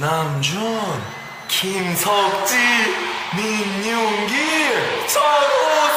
남준, 김석지, 민윤길, 전호